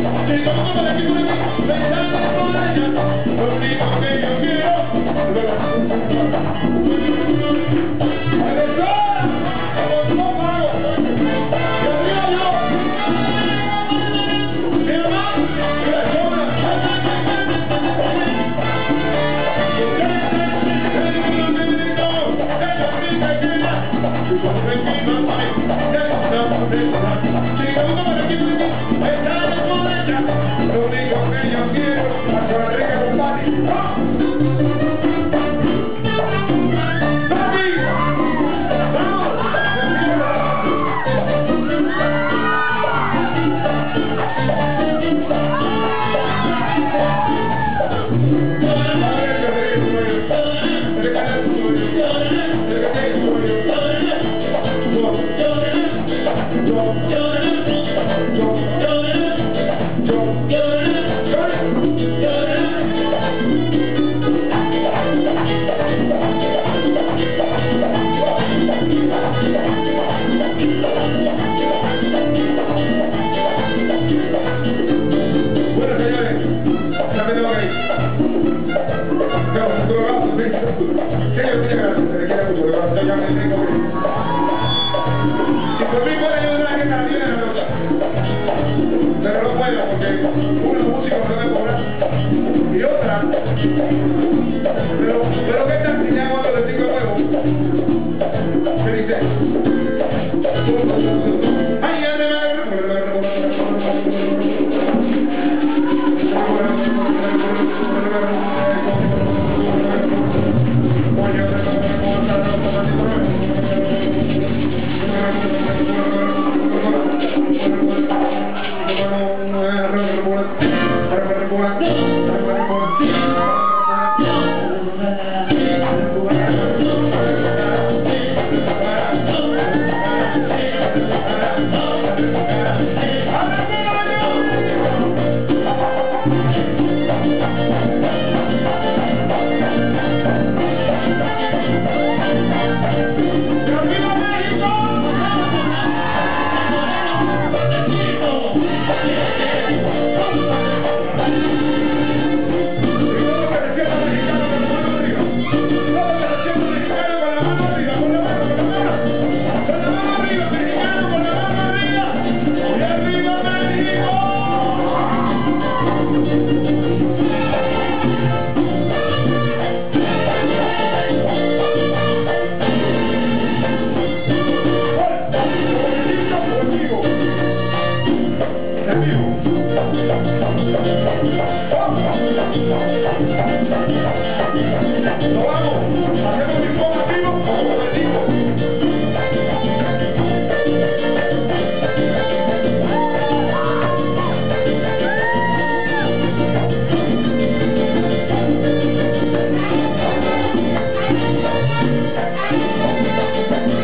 Tengo como la figura, pensando por allá, lo único que yo Thank you. Pero no puedo porque unos músicos no me cobran y otra. Pero, pero qué tal si ya cuando le digo nuevo. Me dice. Thank you. Thank you. Thank you.